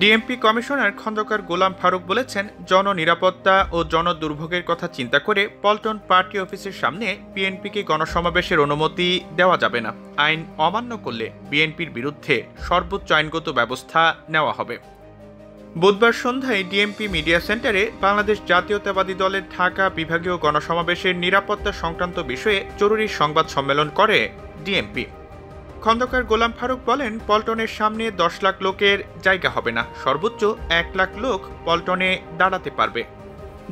DMP commissioner Khandaker Golam Faruk বলেছেন, জননিরাপত্তা ও জনদুর্ভোগের কথা চিন্তা করে পল্টন পার্টি অফিসের সামনে বিএনপিকে গণসমাবেশের অনুমতি দেওয়া যাবে না। আইন অমান্য করলে বিএনপির বিরুদ্ধে সর্বোচ্চ আইনগত ব্যবস্থা নেওয়া হবে। বুধবার সন্ধ্যায় ডিএমপি মিডিয়া সেন্টারে বাংলাদেশ জাতীয়তাবাদী দলের ঢাকা বিভাগীয় গণসমাবেশের নিরাপত্তা সংক্রান্ত বিষয়ে জরুরি সংবাদ সম্মেলন করে ডিএমপি। খন্দকার গোলাম ফারুক বলেন, পল্টনের সামনে দশ লাখ লোকের জায়গা হবে না। সর্বোচ্চ এক লাখ লোক পল্টনে দাঁড়াতে পারবে।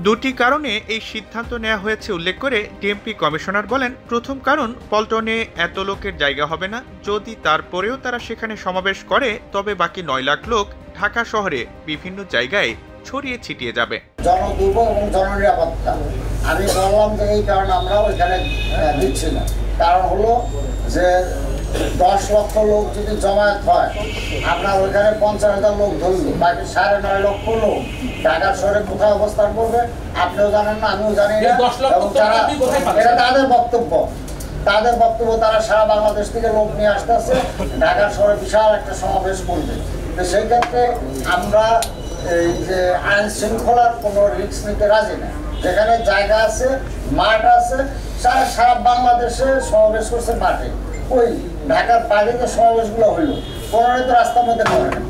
দুটি কারণে এই সিদ্ধান্ত নেওয়া হয়েছে উল্লেখ করে ডিএমপি কমিশনার বলেন, প্রথম কারণ, পল্টনে এত লোকের জায়গা হবে না। যদি তারপরেও তারা সেখানে সমাবেশ করে, তবে বাকি নয় লাখ লোক ঢাকা শহরে বিভিন্ন জায়গায় ছড়িয়ে ছিটিয়ে যাবে। আমি বললাম যে এই কারণে আমরা ওইখানে দিচ্ছি না। কারণ হলো যে দশ লক্ষ লোক যদি জমায়েত হয় আপনার ওইখানে পঞ্চাশ হাজার লোক ধরলো বাকি সাড়ে নয় লক্ষ লোক। ঢাকা শহরে কোথায় অবস্থান করবে আপনিও জানেন না আমিও জানি না। এই 10 লক্ষ এবং তারা? এটা তাদের বক্তব্য। তাদের বক্তব্য তারা সারা বাংলাদেশ থেকে লোক নিয়ে আসতেছে। ঢাকা শহরে বিশাল একটা সমাবেশ করবে। তো সেই ক্ষেত্রে আমরা এই যে আইন শৃঙ্খলার কোনো রিস্ক নিতে রাজি না। যেখানে জায়গা আছে মাঠ আছে সারা সারা বাংলাদেশে সমাবেশ করছে মাঠে। ওই ঢাকার বাইরে যে সমাবেশগুলো হইল কোনোটাই তো রাস্তার মধ্যে করে না।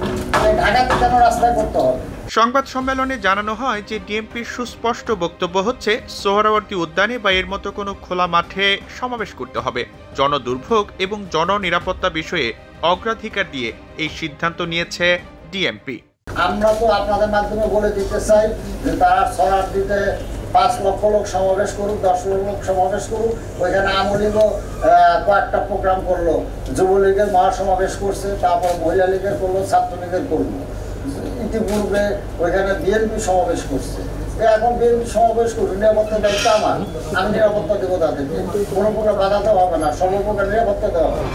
ঢাকাতে কেন রাস্তায় করতে হবে? সংবাদ সম্মেলনে জানানো হয় যে ডিএমপির সুস্পষ্ট বক্তব্য হচ্ছে সোহরাওয়ার্দী উদ্যানে বা এর মতো কোনো খোলা মাঠে সমাবেশ করতে হবে। জনদুর্ভোগ এবং জননিরাপত্তা বিষয়ে অগ্রাধিকার দিয়ে এই সিদ্ধান্ত নিয়েছে ডিএমপি। আমরা তো আপনাদের মাধ্যমে বলে দিতে চাই যে তারা সরার দিতে পাঁচ লক্ষ লোক সমাবেশ করুক দশ লোক সমাবেশ করুক ওইখানে আহ, কয়েকটা প্রোগ্রাম করল। যুবলীগের মহাসমাবেশ করছে তারপর মহিলা লীগের করল ছাত্রলীগের করল। ইতিপূর্বে ওইখানে বিএনপি সমাবেশ করছে। এখন বিএনপি সমাবেশ করুন নিরাপত্তা দায়িত্ব আমার। আমি নিরাপত্তা দেবো তাদেরকে কোনো প্রকার বাধা দেওয়া হবে না সর্বপ্রকার নিরাপত্তা দেওয়া হবে।